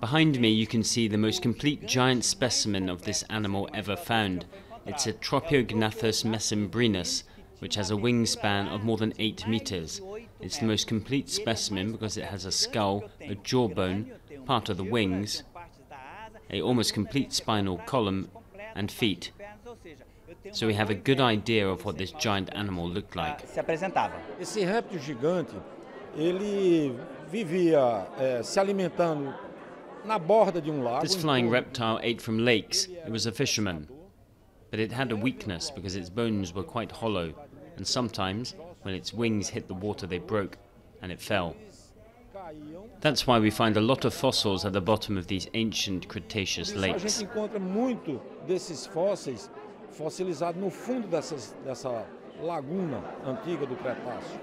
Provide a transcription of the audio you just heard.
Behind me, you can see the most complete giant specimen of this animal ever found. It's a Tropiognathus mesembrinus, which has a wingspan of more than 8 meters. It's the most complete specimen because it has a skull, a jawbone, part of the wings, a almost complete spinal column, and feet. So we have a good idea of what this giant animal looked like. Esse réptil gigante, ele vivia eh, se alimentando na borda de um lago. This flying reptile ate from lakes. It was a fisherman. But it had a weakness because its bones were quite hollow, and sometimes, when its wings hit the water, they broke and it fell. That's why we find a lot of fossils at the bottom of these ancient Cretaceous lakes. fossilizado no fundo dessas, dessa laguna antiga do Cretáceo.